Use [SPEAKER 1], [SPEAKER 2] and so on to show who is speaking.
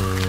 [SPEAKER 1] over